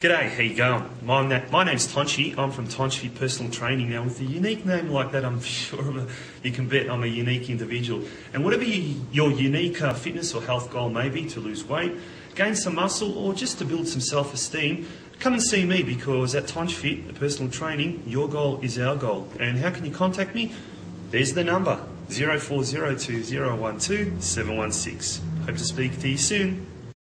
G'day, how you going? My, na- my name's Tonchi. I'm from Tonchi Personal Training. Now, with a unique name like that, I'm sure of a, you can bet I'm a unique individual. And whatever you, your unique uh, fitness or health goal may be, to lose weight, gain some muscle, or just to build some self-esteem, come and see me because at Tonchfit Personal Training, your goal is our goal. And how can you contact me? There's the number, 0402 Hope to speak to you soon.